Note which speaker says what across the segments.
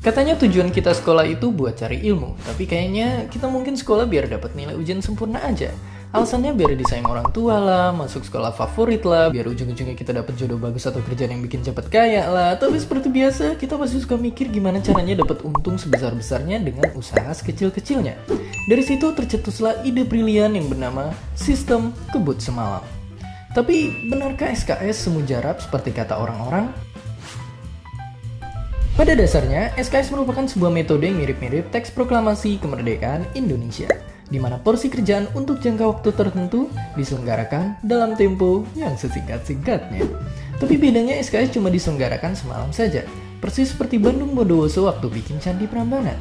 Speaker 1: Katanya tujuan kita sekolah itu buat cari ilmu, tapi kayaknya kita mungkin sekolah biar dapat nilai ujian sempurna aja. Alasannya biar disayang orang tua lah, masuk sekolah favorit lah, biar ujung-ujungnya kita dapat jodoh bagus atau kerjaan yang bikin cepet kaya lah. Tapi seperti biasa, kita pasti suka mikir gimana caranya dapat untung sebesar-besarnya dengan usaha sekecil-kecilnya. Dari situ tercetuslah ide brilian yang bernama sistem kebut semalam. Tapi benarkah SKS semujarab seperti kata orang-orang? Pada dasarnya, SKS merupakan sebuah metode yang mirip-mirip teks proklamasi kemerdekaan Indonesia, di mana porsi kerjaan untuk jangka waktu tertentu diselenggarakan dalam tempo yang sesingkat-singkatnya. Tapi bedanya SKS cuma diselenggarakan semalam saja, persis seperti Bandung Bondowoso waktu bikin Candi Prambanan.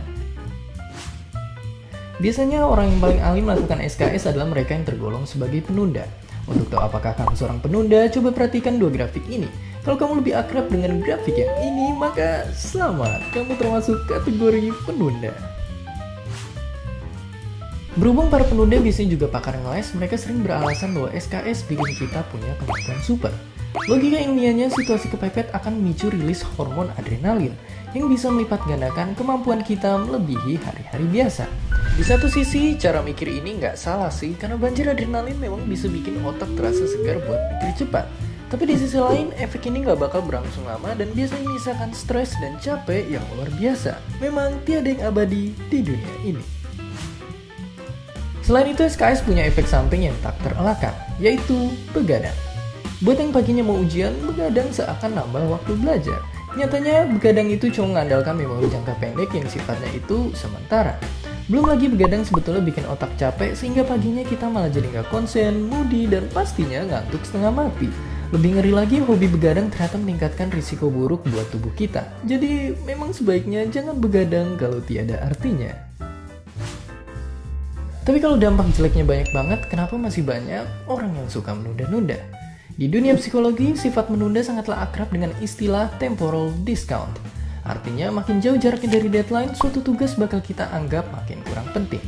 Speaker 1: Biasanya orang yang paling alim melakukan SKS adalah mereka yang tergolong sebagai penunda. Untuk tahu apakah kamu seorang penunda, coba perhatikan dua grafik ini. Kalau kamu lebih akrab dengan grafik yang ini, maka selamat, kamu termasuk kategori penunda. Berhubung para penunda biasanya juga pakar ngeles, mereka sering beralasan bahwa SKS bikin kita punya kemampuan super. Logika ilmiahnya, situasi kepepet akan memicu rilis hormon adrenalin yang bisa melipat gandakan kemampuan kita melebihi hari-hari biasa. Di satu sisi, cara mikir ini nggak salah sih, karena banjir adrenalin memang bisa bikin otak terasa segar buat mikir cepat. Tapi di sisi lain, efek ini nggak bakal berlangsung lama dan biasanya menyisakan stres dan capek yang luar biasa. Memang tiada yang abadi di dunia ini. Selain itu, SKS punya efek samping yang tak terelakkan, yaitu begadang. Buat yang paginya mau ujian, begadang seakan nambah waktu belajar. Nyatanya, begadang itu cuma mengandalkan memori jangka pendek yang sifatnya itu sementara. Belum lagi begadang sebetulnya bikin otak capek sehingga paginya kita malah jadi nggak konsen, moody, dan pastinya ngantuk setengah mati. Lebih ngeri lagi, hobi begadang ternyata meningkatkan risiko buruk buat tubuh kita. Jadi, memang sebaiknya jangan begadang kalau tiada artinya. Tapi kalau dampak jeleknya banyak banget, kenapa masih banyak orang yang suka menunda-nunda? Di dunia psikologi, sifat menunda sangatlah akrab dengan istilah temporal discount. Artinya, makin jauh jaraknya dari deadline, suatu tugas bakal kita anggap makin kurang penting.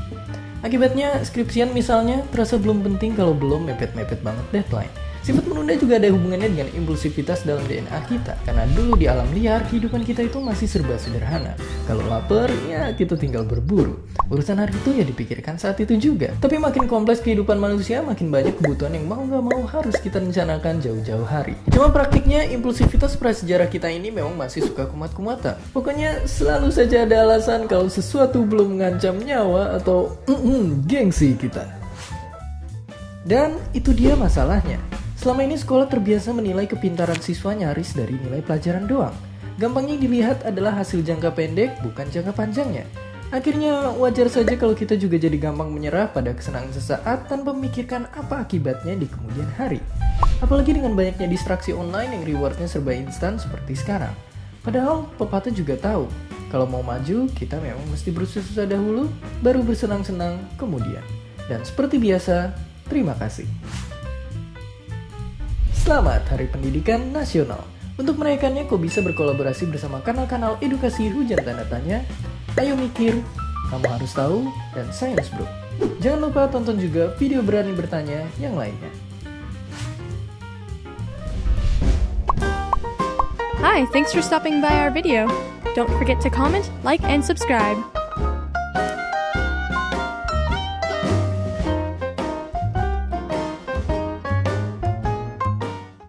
Speaker 1: Akibatnya, skripsian misalnya terasa belum penting kalau belum mepet-mepet banget deadline. Sifat menunda juga ada hubungannya dengan impulsivitas dalam DNA kita, karena dulu di alam liar kehidupan kita itu masih serba sederhana. Kalau lapar, ya kita tinggal berburu. Urusan hari itu ya dipikirkan saat itu juga. Tapi makin kompleks kehidupan manusia, makin banyak kebutuhan yang mau nggak mau harus kita rencanakan jauh-jauh hari. Cuma praktiknya impulsivitas prasejarah kita ini memang masih suka kumat-kumatan. Pokoknya selalu saja ada alasan kalau sesuatu belum mengancam nyawa atau mm -mm, gengsi kita. Dan itu dia masalahnya. Selama ini sekolah terbiasa menilai kepintaran siswa nyaris dari nilai pelajaran doang. Gampangnya dilihat adalah hasil jangka pendek, bukan jangka panjangnya. Akhirnya wajar saja kalau kita juga jadi gampang menyerah pada kesenangan sesaat tanpa memikirkan apa akibatnya di kemudian hari. Apalagi dengan banyaknya distraksi online yang rewardnya serba instan seperti sekarang. Padahal pepatah juga tahu, kalau mau maju kita memang mesti bersusah dahulu, baru bersenang-senang kemudian. Dan seperti biasa, terima kasih. Selamat Hari Pendidikan Nasional. Untuk merayakannya, kau bisa berkolaborasi bersama kanal-kanal edukasi hujan tanda tanya, Ayo Mikir, Kamu Harus Tahu, dan Science Bro. Jangan lupa tonton juga video berani bertanya yang lainnya.
Speaker 2: Hi, thanks for stopping by our video. Don't forget to comment, like, and subscribe.